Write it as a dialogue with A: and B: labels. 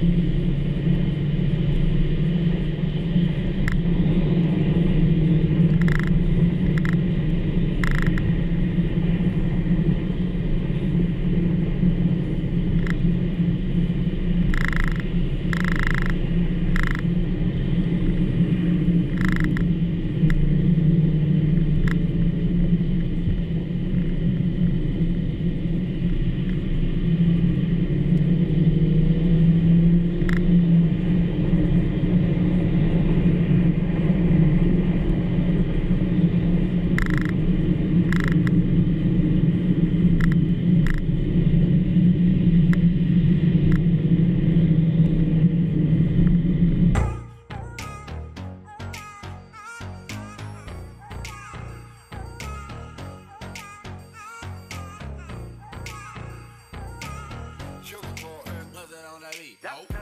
A: Thank you. Nope.